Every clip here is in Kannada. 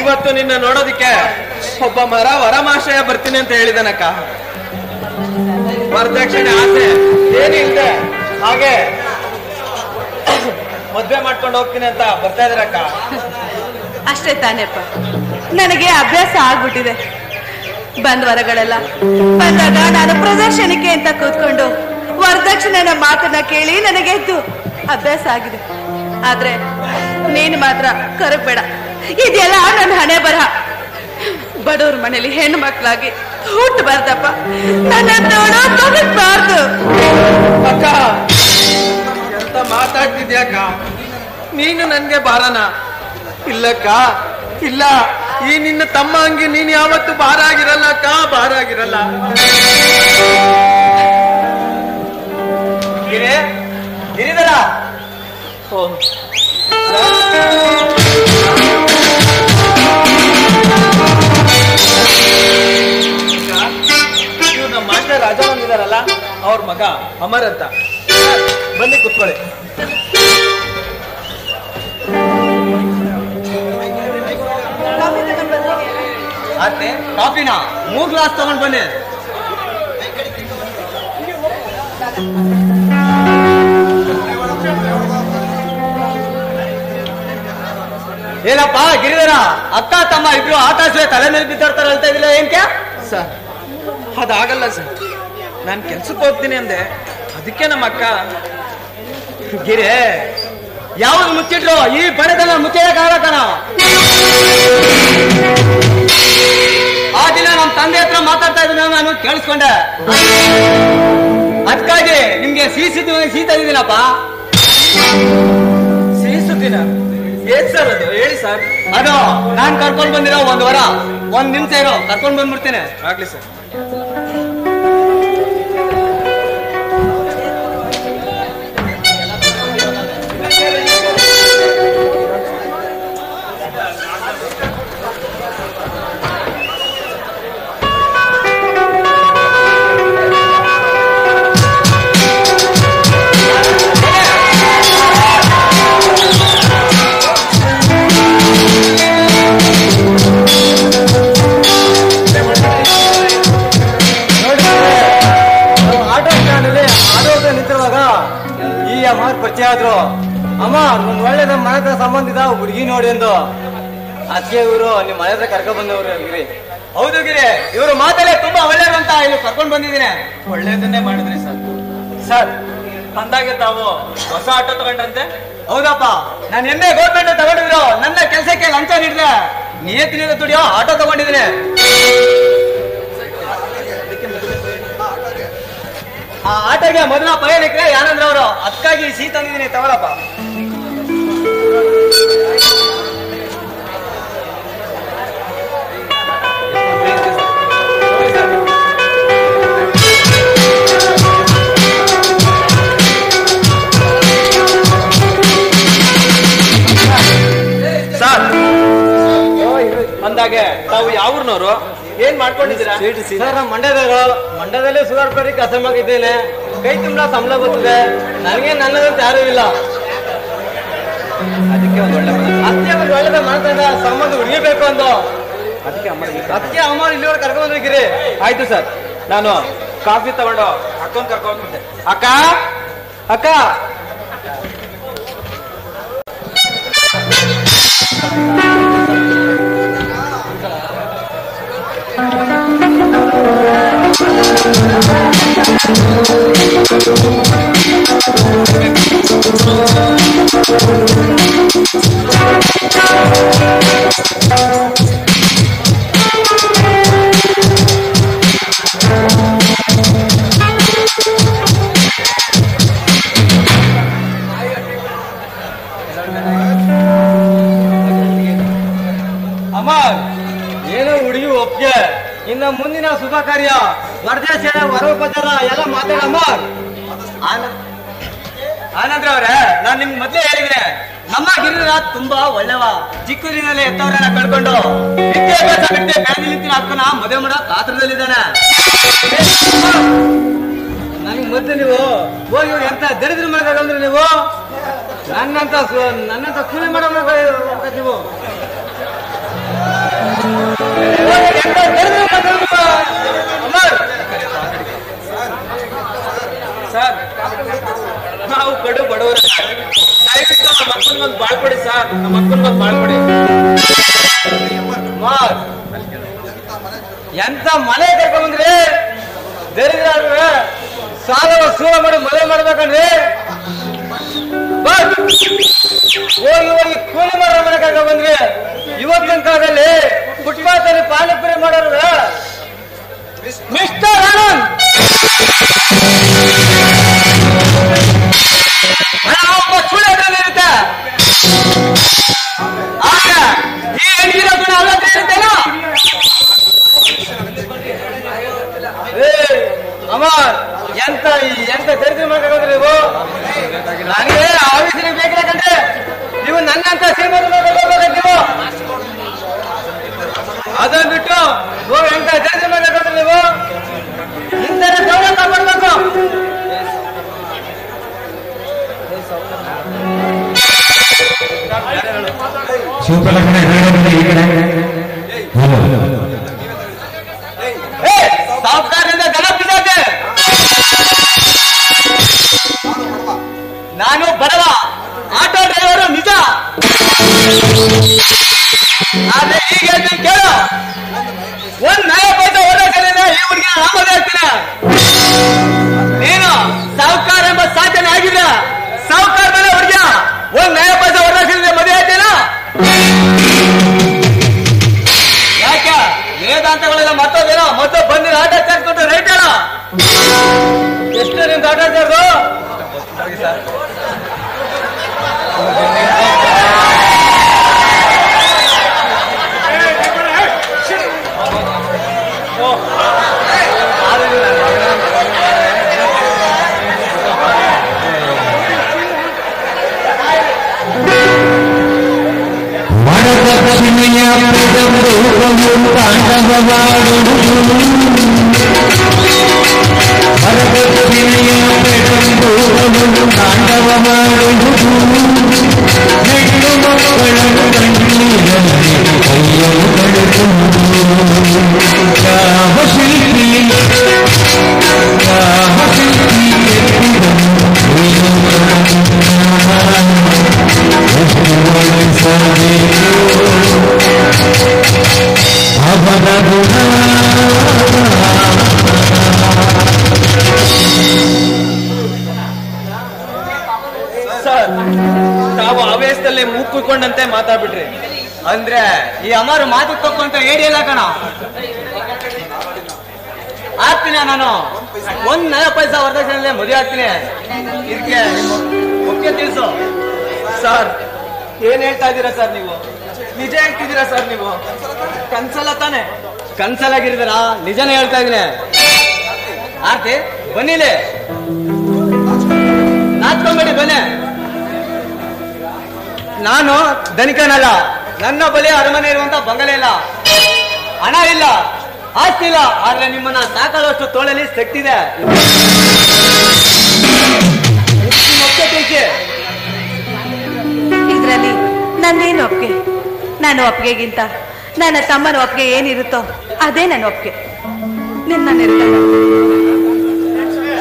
ಇವತ್ತು ನಿನ್ನ ನೋಡೋದಿಕ್ಕೆ ಒಬ್ಬ ಮರ ವರಮಾಶಯ ಬರ್ತೀನಿ ಅಂತ ಹೇಳಿದನಕ್ಕ. ವರದಕ್ಷಿಣೆ ಆಸೆ ಏನಿಲ್ದೆ ಹಾಗೆ ಮದ್ವೆ ಮಾಡ್ಕೊಂಡು ಹೋಗ್ತೀನಿ ಅಂತ ಬರ್ತಾ ಇದ್ರಕ್ಕ ಅಷ್ಟೇ ತಾನೇಪ್ಪ. ನನಗೆ ಅಭ್ಯಾಸ ಆಗ್ಬಿಟ್ಟಿದೆ. ಬಂದ್ ವರಗಳೆಲ್ಲ ಬಂದಾಗ ನಾನು ಪ್ರದರ್ಶನಕ್ಕೆ ಅಂತ ಕೂತ್ಕೊಂಡು ವರದಕ್ಷಿಣೆನ ಮಾತನ್ನ ಕೇಳಿ ನನಗೆ ಎದ್ದು ಅಭ್ಯಾಸ ಆಗಿದೆ. ಆದ್ರೆ ನೀನು ಮಾತ್ರ ಕರಬೇಡ. ಇದೆಲ್ಲ ನನ್ನ ಹಣೆ ಬರಹ. ಬಡವ್ರ ಮನೇಲಿ ಹೆಣ್ಣು ಮಕ್ಕಳಾಗಿ ಹುಟ್ಟಬಾರ್ದಪ್ಪ ನನ್ನ ನೋಡೋ ತಗಟ್ಬಾರ್ದು ಅಕ್ಕ ಎಂತ ಮಾತಾಡ್ತಿದ್ಯಾಕ ನೀನು ನನ್ಗೆ ಬಾರನ? ಇಲ್ಲಕ್ಕ ಇಲ್ಲ. ಈ ನಿನ್ನ ತಮ್ಮ ಹಂಗೆ ನೀನ್ ಯಾವತ್ತು ಭಾರ ಆಗಿರಲ್ಲ ಅಕ್ಕ ಭಾರ ಆಗಿರಲ್ಲ. ಗಿರಿ ಗಿರಿದರ ಓ ರಾಜ ಬಂದಿದಾರಲ್ಲ ಅವ್ರ ಮಗ ಅಮರ್ ಅಂತ. ಬನ್ನಿ ಕುತ್ಕೊಳ್ಳಿ. ಅತ್ತೆ ಕಾಫಿನ? ಮೂರ್ ಗ್ಲಾಸ್ ತಗೊಂಡ್ ಬನ್ನಿ. ಏನಪ್ಪ ಗಿರಿಧರ. ಅಕ್ಕ ತಮ್ಮ ಇಬ್ರು ಆಕಾಶವೇ ತಲೆ ಮೇಲೆ ಬಿದ್ದಾಡ್ತಾರೆ ಅಂತ ಇದಿಲ್ಲ ಏನ್ಕೆ ಸರ್ ಅದಾಗಲ್ಲ ಸರ್. ನಾನು ಕೆಲ್ಸಕ್ಕೆ ಹೋಗ್ತೀನಿ ಅಂದೆ. ಅದಕ್ಕೆ ನಮ್ಮ ಅಕ್ಕ. ಗಿರಿ ಯಾವ್ದು ಮುಚ್ಚಿಟ್ರು? ಈ ಬಡತನ ಮುಚ್ಚಕ್ಕಾಗಕಣ ಆ ದಿನ ನಮ್ಮ ತಂದೆ ಹತ್ರ ಮಾತಾಡ್ತಾ ಇದ್ದೀನಿ ನಾನು ಕೇಳಿಸ್ಕೊಂಡೆ. ಅದಕ್ಕಾಗಿ ನಿಮ್ಗೆ ಸಿಹಿ ಸೀತಾ ಇದ್ದೀನಪ್ಪ. ಸುದ್ದಿನ? ಏನ್ ಸರ್ ಅದು? ಹೇಳಿ ಸರ್. ಅದು ನಾನ್ ಕರ್ಕೊಂಡ್ ಬಂದಿರೋ ಒಂದ್ ವಾರ. ಒಂದ್ ನಿಮಿಷ ಇರೋ ಕರ್ಕೊಂಡ್ ಬಂದ್ಬಿಡ್ತೇನೆ. ಆಗ್ಲಿ ಸರ್. ಅದಕ್ಕೆ ಇವರು ನಿಮ್ಮ ಮನೆ ಹತ್ರ ಕರ್ಕೊಂಡ್ ಬಂದವರು ಗಿರಿ. ಹೌದು ಗಿರಿ, ಇವರು ಮಾತಲ್ಲೇ ತುಂಬಾ ಒಳ್ಳೆಯವರು ಅಂತ ಇಲ್ಲಿ ಕರ್ಕೊಂಡ್ ಬಂದಿದ್ದೀನಿ. ಒಳ್ಳೇದನ್ನೇ ಮಾಡಿದ್ರಿ ಸರ್. ಸರ್ ಅಂದಾಗೆ ತಾವು ಹೊಸ ಆಟೋ ತಗೊಂಡ್ರಂತೆ ಹೌದಪ್ಪ, ನಾನು ಎಮ್ಮೆ ಗೌರ್ಮೆಂಟ್ ತಗೊಂಡಿದ್ರು, ನನ್ನ ಕೆಲಸಕ್ಕೆ ಲಂಚ ನೀಡಿದೆ. ನಿಯತ್ತಿನಿಂದ ತುಡಿಯೋ ಆಟೋ ತಗೊಂಡಿದ್ದೀನಿ. ಆ ಆಟೋಗೆ ಮೊದಲ ಪಯಣಕ್ಕೆ ಯಾನಂದ್ರ ಅವರು ಅದಕ್ಕಾಗಿ ಸಿಹಿ ತಂದಿದ್ದೀನಿ, ತಗೊಳಪ್ಪ. ಅಂದಾಗೆ ತಾವು ಯಾವ್ರನವರು? ಏನ್ ಮಾಡ್ಕೊಂಡಿದ್ದೀರಾ? ಸರ್ ನಮ್ಮ ಮಂಡ್ಯದವರು ಮಂಡ್ಯದಲ್ಲೇ ಸುಧಾರ್ ಪಡಿ ಕೆಲಸ ಮಾಡಿದ್ದೇನೆ ಕೈ ತುಂಬ ಸಂಬಳ ಬರ್ತದೆ. ನನಗೆ ನನ್ನದಂತ ಯಾರು ಇಲ್ಲ. ಅದಕ್ಕೆ ಒಂದು ಒಳ್ಳೆ ಅದಕ್ಕೆ ಒಂದು ಒಳ್ಳೆದ ಮಾತಾಡ ಸಂಬಂಧ ಉಳಿಯಬೇಕು ಅಂತ ಅದಕ್ಕೆ ಅಮ್ಮ ಅದಕ್ಕೆ ಅಮ್ಮ ಇಲ್ಲಿವರೆಗೆ ಕರ್ಕೊಂಡ್ರಿ ಆಯ್ತು ಸರ್. ನಾನು ಕಾಫಿ ತಗೊಂಡು ಅಕ್ಕನ್ ಕರ್ಕೊಂಡ್ಬಿಟ್ಟೆ ಅಕ್ಕ? ಅಕ್ಕ? ಅಕ್ಕ ಅಮ್ಮ ಮುಂದಿನ ಶುಭ ಕಾರ್ಯ. ಸೇರ ವರೋಪಚಾರ, ಎಲ್ಲ ಮಾತಾಡಮ್ಮ ಆನಂದ್ರ ಅವ್ರೆ, ನಾನು ನಿಮ್ಗೆ ಮೊದಲೇ ಹೇಳಿದ್ರೆ ನಮ್ಮ ಗಿರಿರಾಜ್ ತುಂಬಾ ಒಳ್ಳೆವ. ಚಿಕ್ಕೂರಿನಲ್ಲಿ ಎತ್ತವರನ್ನ ಕಳ್ಕೊಂಡು ವಿದ್ಯಾಭ್ಯಾಸ ಬಿಟ್ಟೆ ನಿಂತಿನ ಅಕ್ಕನ ಮದುವೆ ಮಾಡೋ ಕಾತ್ರದಲ್ಲಿದ್ದಾನೆ ನನಗೆ ಮೊದಲು ನೀವು ಹೋಗಿ ಎಂತ ದರಿದ್ರ ಮಾಡ್ಬೇಕಂದ್ರೆ ನೀವು? ನನ್ನಂತ ನನ್ನಂತ ಕೂಲಿ ಮಾಡೋ ನೀವು. ದರಿದ್ರ ಸರ್, ನಾವು ಕಡು ಬಡವರು. ದಯವಿಟ್ಟು ನಮ್ಮ ಮಕ್ಕಳಿಗೊಂದು ಬಾಳ್ಕೊಡಿ ಸರ್. ನಮ್ಮ ಮಕ್ಕಳಿಗೊಂದು ಬಾಳ್ಕೊಡಿ ಎಂತ ಮನೆ ಕರ್ಕೊಂಡ್ರಿ ದರಿದ್ರ ಆದ್ರೆ ಸಾಲ ಮಾಡಿ ಮದುವೆ ಮಾಡ್ಬೇಕಂದ್ರಿ? ಹೋಗಿ ಹೋಗಿ ಕೂಲಿ ಮಾಡೋ ಮನೆ ಕರ್ಕೊಂಡ್ ಬಂದ್ರಿ. ಇವತ್ತಿನ ಕಾಲದಲ್ಲಿ ಫುಟ್ಪಾತ್ ಅಲ್ಲಿ ಪಾನಿಪುರಿ ಮಾಡೋರು Mr. Anand! ಶಿವಕಲಕನ ಈ ಕಡೆ. ನಾನು ಬಡವ ಆಟೋ ಡ್ರೈವರು ನಿಜ. ಆದ್ರೆ ಈಗ ಕೇಳು. Baba ಕುಯ್ಕೊಂಡಂತೆ ಮಾತಾಡ್ಬಿಟ್ರಿ. ಅಂದ್ರೆ ಈ ಅಮರು ಮಾತು ತಕ್ಕಂತ ಹೇಳಿಲ್ಲ ಕಣ. ಆಗ್ತೀನಿ ನಾನು. ಒಂದ್ ನಯ ಪೈಸ ವರದಕ್ಷಿಣೆ ಮದುವೆ ಆಗ್ತೀನಿ ಇದಕ್ಕೆ ಮುಖ್ಯ ತಿಳಿಸು. ಸರ್, ಏನ್ ಹೇಳ್ತಾ ಇದ್ದೀರಾ ಸರ್ ನೀವು? ನಿಜ ಹೇಳ್ತಿದ್ದೀರಾ ಸರ್ ನೀವು? ಕನ್ಸಲ್ಲ ತಾನೆ. ಕನ್ಸಲಾಗಿರಿದಾರ ನಿಜನೇ ಹೇಳ್ತಾ ಇದೀನಿ ಆರ್ತಿ, ಬನ್ನಿಲಿ. ನಾಚ್ಕೊಂಬೇಡಿ, ಬನ್ನಿ. ನಾನು ಧನಿಕನಲ್ಲ. ನನ್ನ ಬಳಿ ಅರಮನೆ ಇರುವಂತ ಬಂಗಲೆ ಇಲ್ಲ. ಹಣ ಇಲ್ಲ. ಆಸ್ತಿ ಇಲ್ಲ. ಆದ್ರೆ ನಿಮ್ಮನ್ನ ಸಾಕಾದಷ್ಟು ತೋಳಲಿ ಶಕ್ತಿದೆ ಇದ್ರಲ್ಲಿ ನಂದೇನು ಒಪ್ಪಿಗೆ? ನಾನು ಒಪ್ಪಿಗೆಗಿಂತ ನನ್ನ ತಮ್ಮನ ಒಪ್ಪಿಗೆ ಏನಿರುತ್ತೋ ಅದೇ ನನ್ನ ಒಪ್ಪಿಗೆ. ನಿನ್ನ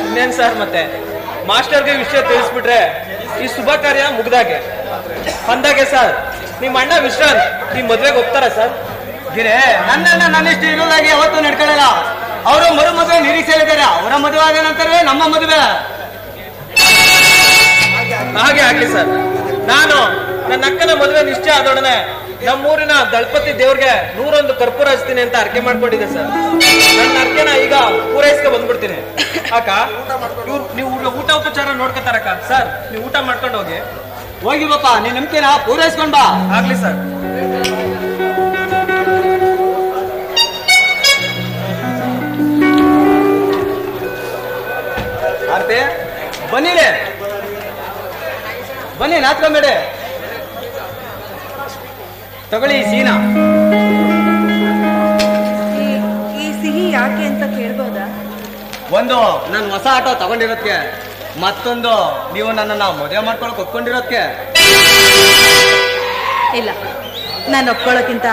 ಇನ್ನೇನ್ ಸರ್ ಮತ್ತೆ? ಮಾಸ್ಟರ್ಗೆ ವಿಷಯ ತಿಳಿಸ್ಬಿಟ್ರೆ ಈ ಶುಭ ಕಾರ್ಯ ಮುಗ್ದಾಗೆ. ಅಂದಾಗೆ ಸರ್ ನಿಮ್ಮ ಅಣ್ಣ ವಿಶ್ರಾಂತ್ ನಿಮ್ ಮದ್ವೆಗೆ ಹೋಗ್ತಾರ ಸರ್? ಗಿರೆ ನನ್ನನ್ನ ನನ್ನಿಷ್ಟು ಇರೋದಾಗಿ ಯಾವತ್ತೂ ನಡ್ಕೊಳ್ಳಲ್ಲ. ಅವರು ಮರು ಮದುವೆ ನಿರೀಕ್ಷೆಯಲ್ಲಿದ್ದಾರೆ. ಅವರ ಮದುವೆ ಆದ ನಂತರವೇ ನಮ್ಮ ಮದುವೆ. ಹಾಗೆ ಆಗ್ಲಿ ಸರ್. ನಾನು ನನ್ನ ಅಕ್ಕನ ಮದುವೆ ನಿಶ್ಚಯ ಆದೊಡನೆ ನಮ್ಮೂರಿನ ದಳಪತಿ ದೇವ್ರಿಗೆ ನೂರೊಂದು ಕರ್ಪೂರ ಹಚ್ತೀನಿ ಅಂತ ಅರ್ಕೆ ಮಾಡ್ಕೊಂಡಿದ್ದೆ ಸರ್. ನನ್ನ ಅರ್ಕೆನ ಈಗ ಪೂರೈಸ್ಕೊ ಬಂದ್ಬಿಡ್ತೀನಿ. ಅಕ್ಕ ನೀವು ಊಟ- ಊಟ ಉಪಚಾರ ನೋಡ್ಕೊತಾರಕ್ಕ? ಸರ್ ನೀವು ಊಟ ಮಾಡ್ಕೊಂಡು ಹೋಗಿ. ಹೋಗಿ ಬಾಪ ನೀನ್ ನಂಬಿಕೆನ ಪೂರೈಸ್ಕೊಂಡ್ ಬಾ. ಆಗ್ಲಿ ಸರ್. ಆರ್ತಿ ಬನ್ನಿರಿ. ಬನ್ನಿ ನಾತ್ಕೊಂಬೇಡಿ. ತಗೊಳ್ಳಿ ಈ ಸೀನಾ. ಈ- ಈ ಸಿಹಿ ಯಾಕೆ ಅಂತ ಕೇಳ್ಬೋದಾ? ಒಂದು ನಾನು ಹೊಸ ಆಟೋ ತಗೊಂಡಿರೋದಕ್ಕೆ ಮತ್ತೊಂದು ನೀವು ನನ್ನನ್ನ ಮದುವೆ ಮಾಡ್ಕೊಳಕ್ ಒಪ್ಕೊಂಡಿರೋದಕ್ಕೆ ಇಲ್ಲ ನಾನು ಒಪ್ಕೊಳ್ಳೋಕ್ಕಿಂತ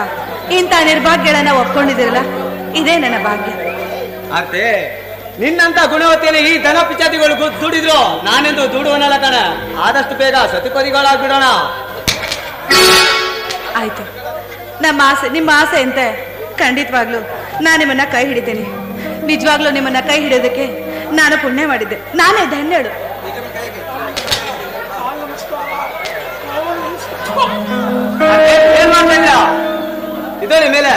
ಇಂಥ ನಿರ್ಭಾಗ್ಯಗಳನ್ನ ಒಪ್ಕೊಂಡಿದಿರಲ್ಲ ಇದೇ ನನ್ನ ಭಾಗ್ಯ. ಅರ್ತೆ ನಿನ್ನಂತ ಗುಣವತ್ತೇನೆ ಈ ದನ ಪಿಚಾತಿಗಳು ದುಡಿದ್ರು. ನಾನೆಂದು ದುಡುವನಲ್ಲ ಕಣ. ಆದಷ್ಟು ಬೇಗ ಸತಿಪದಿಗಳಾಗ್ಬಿಡೋಣ. ಆಯ್ತು. ನಮ್ಮ ಆಸೆ ನಿಮ್ಮ ಆಸೆ ಅಂತೆ ಖಂಡಿತವಾಗ್ಲೂ ನಾನು ನಿಮ್ಮನ್ನ ಕೈ ಹಿಡಿತೇನೆ. ನಿಜವಾಗ್ಲೂ ನಿಮ್ಮನ್ನ ಕೈ ಹಿಡಿಯೋದಕ್ಕೆ ನಾನು ಪುಣ್ಯ ಮಾಡಿದ್ದೆ. ನಾನೇ ಧನ್ಯಳು? ಮೇಲೆ?